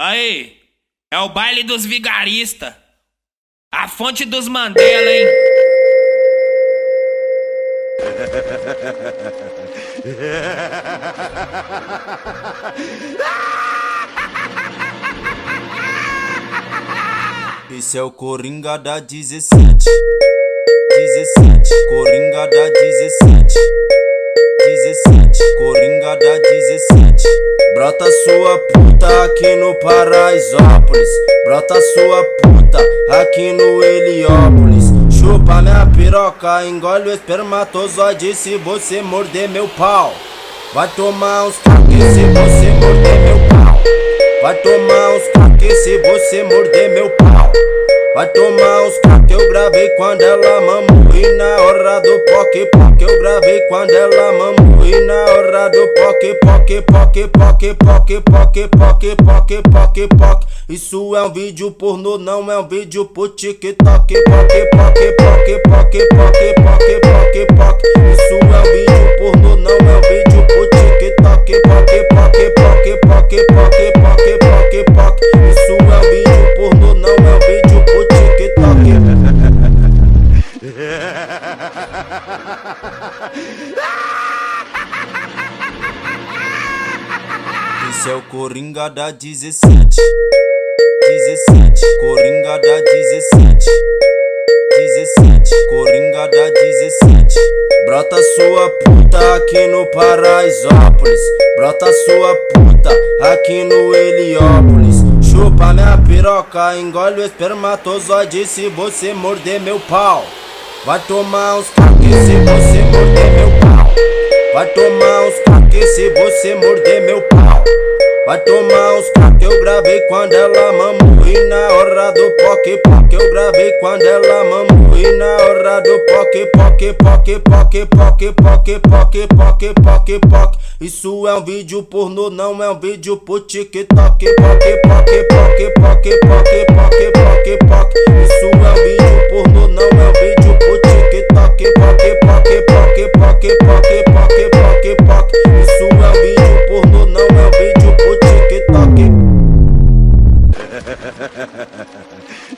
Aí, é o baile dos vigaristas. A fonte dos Mandela, hein? Esse é o Coringa da 17 17 Coringa da 17 17 Coringa da 17 Brota sua puta aqui no Paraisópolis. Brota sua puta aqui no Heliópolis. Chupa minha piroca, engole o espermatozoide. Se você morder meu pau Vai tomar uns caques. Se você morder meu pau Vai tomar uns caques. Se você morder meu pau Vai tomar uns caques. Eu gravei quando ela mamou E na hora do poque poque eu gravei quando ela mamou E na hora do poque poque poque poque poque poque poque poque poque poque Isso é um vídeo pornô, não é um vídeo pro TikTok Poque poque poque poque poque poque poque poque Isso é um vídeo É o Coringa da 17 17 Coringa da 17 17 Coringa da 17 Brota sua puta aqui no Paraisópolis. Brota sua puta aqui no Heliópolis. Chupa minha piroca, engole o espermatozoide. Se você morder meu pau Vai tomar uns caques se você morder meu pau Vai tomar uns caques se você morder meu pau Vai tomar uns caques eu gravei quando ela mamou E na hora do poque poque eu gravei quando ela mamou E na hora do poque poque poque poque poque poque poque poque poque poque Isso é um vídeo pornô, não é um vídeo pro TikTok Poque poque poque poque poque poque poque poque Isso é